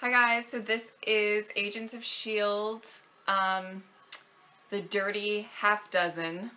Hi guys, so this is Agents of S.H.I.E.L.D., um, the dirty half dozen,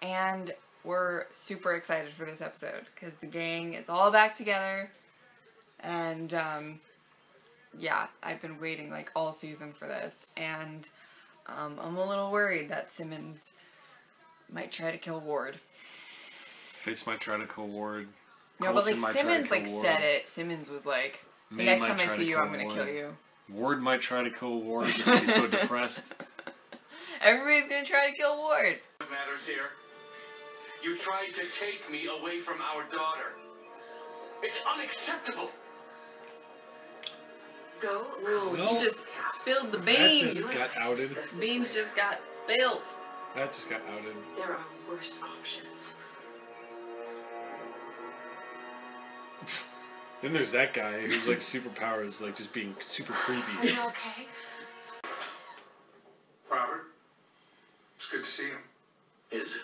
and we're super excited for this episode because the gang is all back together, and um, yeah, I've been waiting like all season for this, and um, I'm a little worried that Simmons might try to kill Ward. Fitz might try to kill Ward. No, but like might try to Simmons like Ward. said it. Simmons was like, May next time I see you, I'm gonna kill you. Ward might try to kill Ward because he's so depressed. Everybody's gonna try to kill Ward. What matters here? You tried to take me away from our daughter. It's unacceptable. Go. Ooh, Well, he just spilled the That beans. just got outed. Beans just got spilled. That just got outed. There are worse options. Then there's that guy who's like superpowers, like just being super creepy. Are creepy. you okay? Robert, it's good to see you. Is it?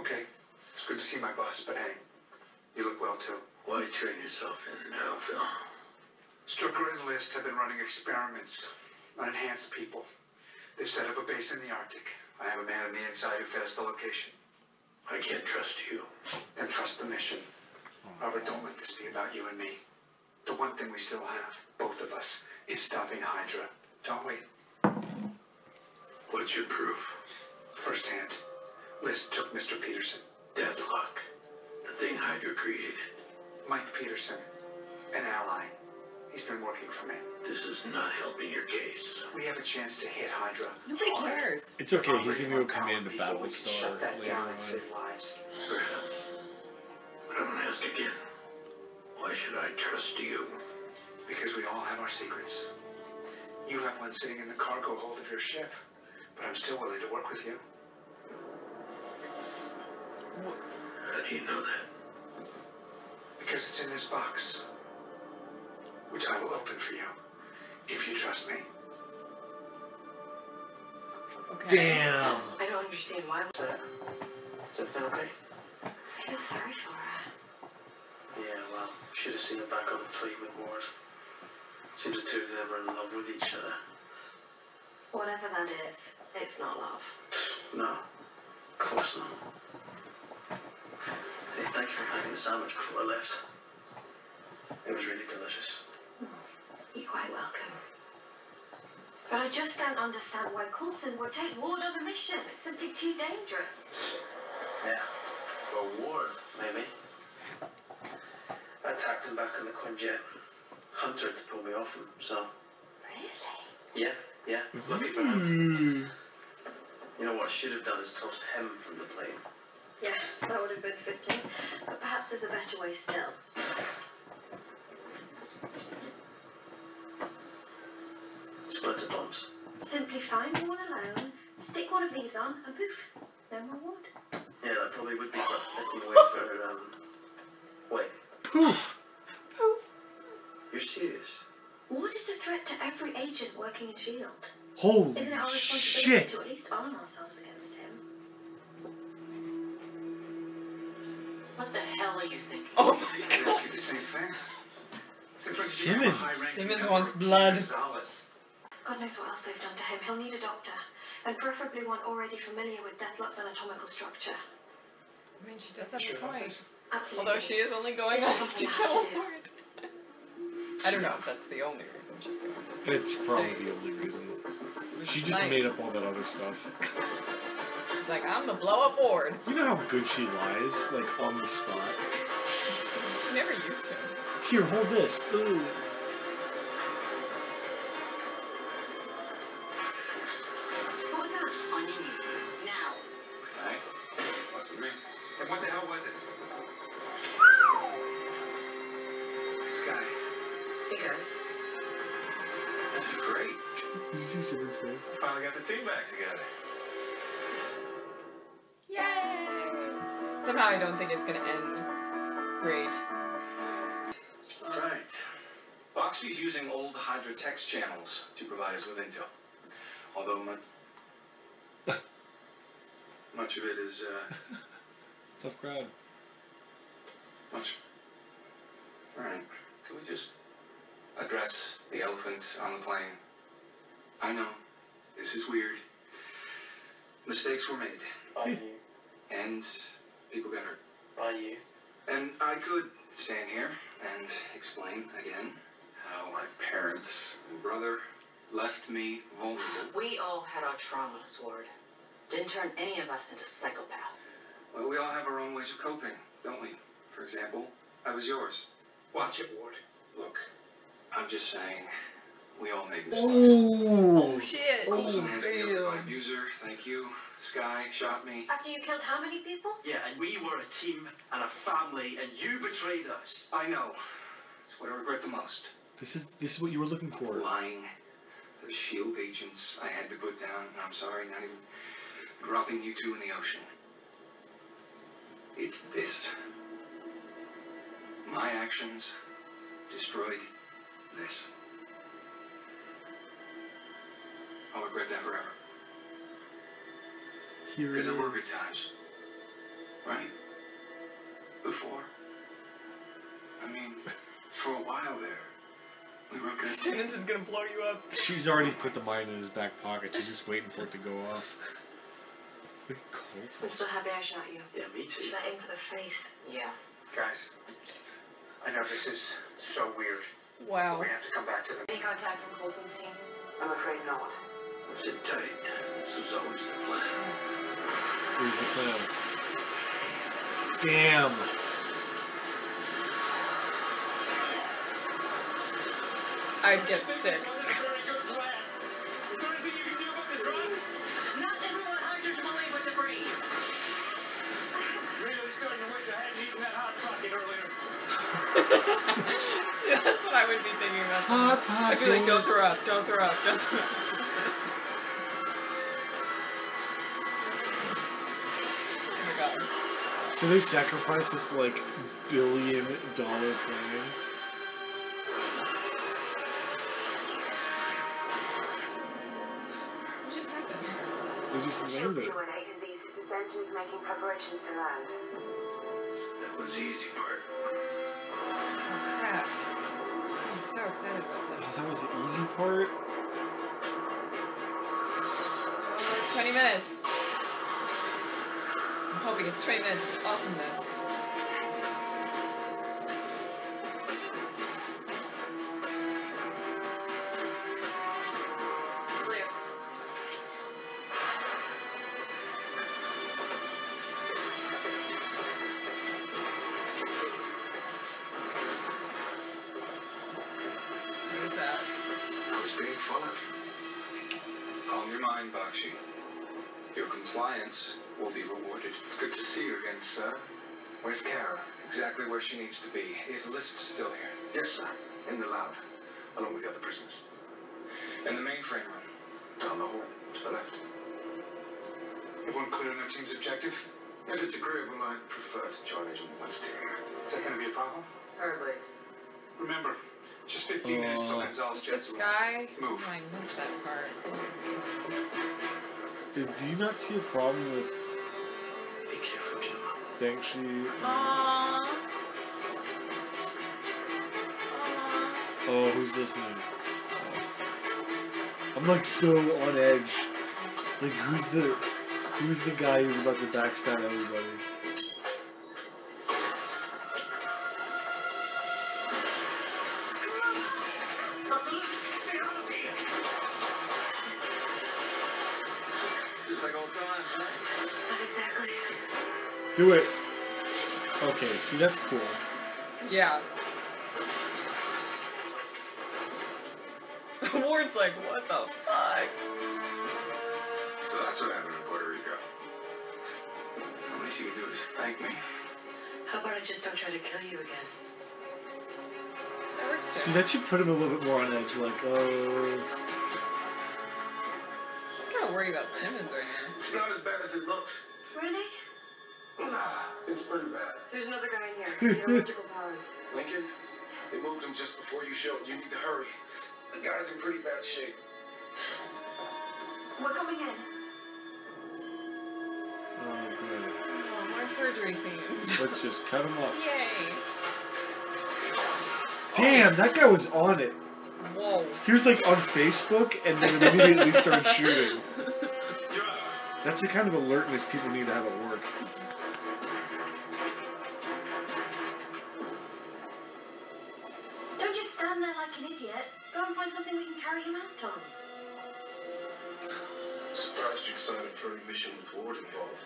Okay, it's good to see my boss, but hey, you look well too. Why turn yourself in now, Phil? Strucker and List have been running experiments on enhanced people. They've set up a base in the Arctic. I have a man on the inside who fed the location. I can't trust you. Then trust the mission. Robert, don't let this be about you and me. The one thing we still have, both of us, is stopping Hydra, don't we? What's your proof? Firsthand. List took Mr. Peterson. Deathlok. The thing Hydra created. Mike Peterson, an ally. He's been working for me. This is not helping your case. We have a chance to hit Hydra. Nobody cares. It's okay, he's gonna go Operating on command a people, we Battlestar Shut that later down on. and save lives. Perhaps. But I'm gonna ask again. Why should I trust you? Because we all have our secrets. You have one sitting in the cargo hold of your ship, but I'm still willing to work with you. How do you know that? Because it's in this box, which I will open for you, if you trust me. Okay. Damn! I don't understand why. Is everything okay? I feel sorry for her. Yeah, well, should have seen her back on the plane with Ward. Seems the two of them are in love with each other. Whatever that is, it's not love. No, of course not. Hey, thank you for packing the sandwich before I left. It was really delicious. You're quite welcome. But I just don't understand why Coulson would take Ward on a mission. It's simply too dangerous. Yeah, For Ward. maybe. I attacked him back on the Quinjet. Hunter to pull me off him, so Really? yeah, yeah, lucky for him. You know what I should have done is tossed him from the plane. Yeah, that would have been fitting. But perhaps there's a better way still. Splinter bombs. Simply find one alone, stick one of these on, and poof, no more wood. Yeah, that probably would be quite a fitting way for um. Wait, Poof! You're serious? Ward is a threat to every agent working in S.H.I.E.L.D. Holy Isn't it our responsibility shit! to at least arm ourselves against him? What the hell are you thinking? Oh my god. ask you the same thing. Seems like you have a Simmons. Simmons wants blood. God knows what else they've done to him. He'll need a doctor, and preferably one already familiar with Deathlok's anatomical structure. I mean, she does have Sure a point. Absolutely. Although she is only going This is off to kill have to. Ward. I don't know if that's the only reason she's going. It's probably the only reason. She just Like- made up all that other stuff. She's like, I'm gonna blow up Ward. You know how good she lies, like on the spot. She never used to. Here, hold this. Ooh. Somehow I don't think it's gonna end great. All right. Bakshi's using old Hydra text channels to provide us with intel. Although much, much of it is uh, Tough crowd. much. All right. Can we just address the elephant on the plane. I know, this is weird. Mistakes were made, By you. and people got hurt. By you. And I could stand here and explain again how my parents and brother left me vulnerable. We all had our traumas, Ward. Didn't turn any of us into psychopaths. Well, we all have our own ways of coping, don't we? For example, I was yours. Watch it, Ward. Look, I'm just saying, we all make mistakes. Oh, oh shit! Coulson handed me over to my abuser, thank you. Skye shot me. After you killed how many people? Yeah, and we were a team and a family, and you betrayed us. I know. It's what I regret the most. This is this is what you were looking for. Lying. The shield agents I had to put down. and I'm sorry, not even dropping you two in the ocean. It's this. My actions destroyed this. I'll regret that forever. Here it Because there were good times. Right? Before. I mean, for a while there, we were good. Students is gonna blow you up. She's already put the mine in his back pocket. She's just waiting for it to go off. Look at Colton. I'm so happy I shot you. Yeah, me too. Should I aim for the face? Yeah. Guys, I know this is so weird. Wow. We have to come back to them. Any contact from Coulson's team? I'm afraid not. Sit tight. This was always the plan. Here's the plan. Damn. I'd get sick. Not everyone hundreds believe with debris. Really starting to wish I hadn't eaten that hot pocket earlier. Yeah, that's what I would be thinking about. Hot I'd be like, don't throw up, don't throw up, don't throw up. So they sacrificed this like billion dollar plan. What just happened? They just landed. is the assistant engine is making preparations to land. That was the easy part. Oh crap. I'm so excited about Oh, this. that was the easy part. Oh, 20 minutes. Hoping it's 20 minutes awesomeness. What is that? I was being followed. Calm your mind, Bakshi. Your compliance will be rewarded. It's good to see you again, sir. Where's Kara? Exactly where she needs to be. Is Alyssa still here? Yes, sir. In the lab, along with the other prisoners. In the mainframe room. Down the hall, to the left. Everyone clear on their team's objective? If it's agreeable, I'd prefer to join Agent One's team. Is that going to be a problem? Hardly. Remember, just 15 minutes till oh. Gonzalez Is the jets? Move. Oh, I missed that part. Is- Do you not see a problem with Be careful, Gemma. Banksy? Aww. Aww. Oh, who's listening? I'm like so on edge. Like who's the who's the guy who's about to backstab everybody? Do it. Okay, see that's cool. Yeah. Ward's like, what the fuck? So that's what happened in Puerto Rico. The least you can do is thank me. How about I just don't try to kill you again? That See too. that should put him a little bit more on edge. Like uh, oh, Just gotta worry about Simmons right now. It's not as bad as it looks. Really? Nah, it's pretty bad. There's another guy in here. The electrical powers. Lincoln, they moved him just before you showed. You need to hurry. The guy's in pretty bad shape. We're coming in. oh good. Oh, more surgery scenes. Let's just cut him up. Yay. Damn, that guy was on it. Whoa. He was like on Facebook and then immediately started shooting. That's the kind of alertness people need to have at work. Find something we can carry him out on. Surprised you signed up for a mission with Ward involved.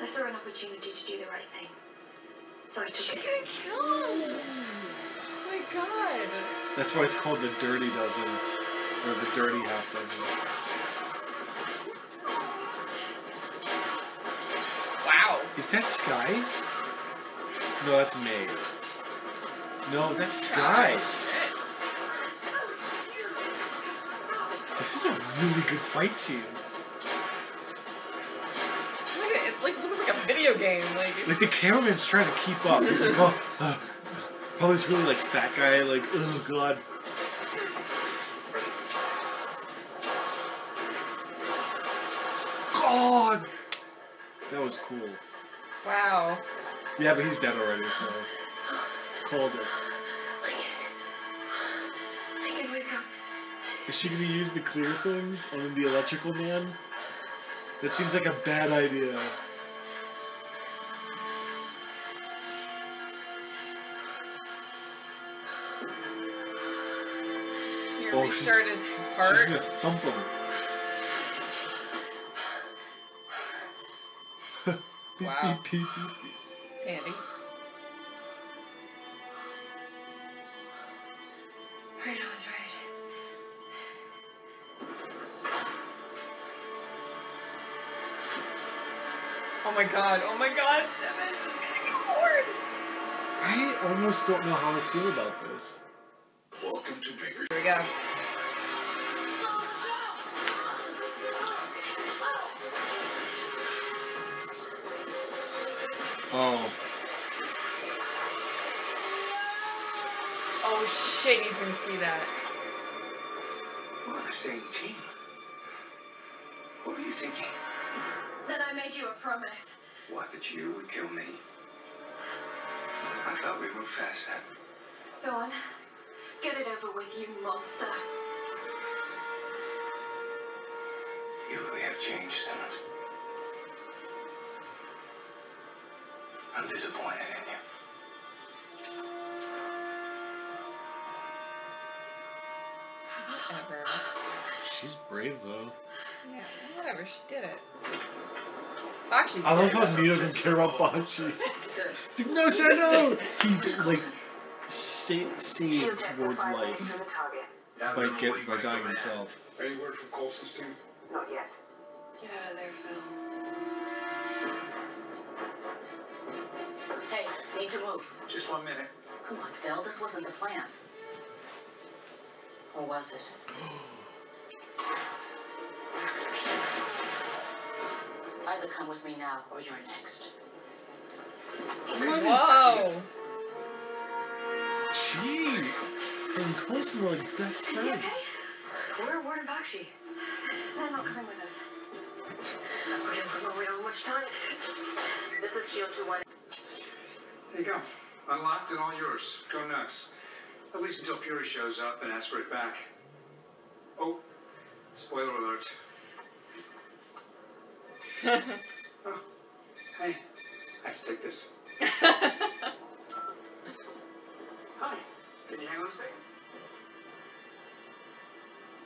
I saw an opportunity to do the right thing. So I took She's it. gonna kill him. Oh my god. That's why it's called the Dirty Dozen. Or the Dirty Half Dozen. Wow. Is that Skye? No, that's May. No, that's Skye. This is a really good fight scene. Look at it. It like looks like a video game. Like, it's- Like the cameraman's trying to keep up. He's like, oh, uh, probably this really like fat guy. Like, oh god. God, that was cool. wow. Yeah, but he's dead already, so called it. Is she gonna use the clear things on the electrical man? That seems like a bad idea. Oh, she's- restart his She's gonna thump him. beep, Wow. beep, beep, beep, beep. It's handy. Reno right. Oh my god. Oh my god. Simmons is gonna get bored. I almost don't know how I feel about this. Welcome to Baker. Here we go. Oh, Oh shit, he's gonna see that. We're on the same team. What were you thinking? Then I made you a promise. What, that you would kill me? I thought we moved past that. Go on. Get it over with, you monster. You really have changed, Simmons. I'm disappointed in you. Whatever. she's brave though. Yeah, whatever. She did it. Bakshi's I love dead. how Neo can care about Bakshi. He's like, no, sir, no! He like sa- saved Ward's life by get by dying himself. Any word from Coulson's team? Not yet. Get out of there, Phil. Hey, need to move. Just one minute. Come on, Phil, this wasn't the plan. Or was it? Either come with me now or you're next. Whoa. Gee, and Coulson were like best Is he friends. okay? Where are Ward and Bakshi? They're not coming with us. We don't, we don't have much time. This is Shield 2-1. There you go. Unlocked and all yours. Go nuts. At least until Fury shows up and asks for it back. Oh, spoiler alert. oh, hey, I have to take this. Hi, can you hang on a second?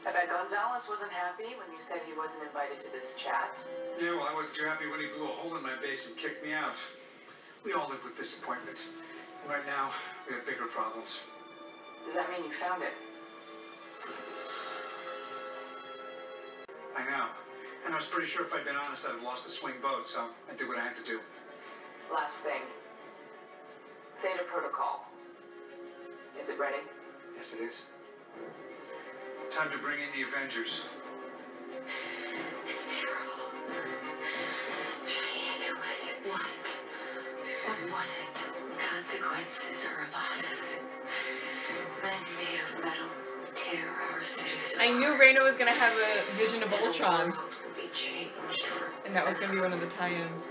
I bet Gonzalez wasn't happy when you said he wasn't invited to this chat. Yeah, well, I wasn't too happy when he blew a hole in my base and kicked me out. We all live with disappointment. And right now, we have bigger problems. Does that mean you found it? I know. And I was pretty sure if I'd been honest, I'd have lost the swing vote, so I did what I had to do. Last thing. Theta Protocol. Is it ready? Yes, it is. Time to bring in the Avengers. It's terrible. Johnny, it was What? What was it? Consequences are upon us. Men made of metal tear our cities I knew. Raina was gonna have a vision of Ultron, world will be changed forever. and that was gonna be one of the tie-ins.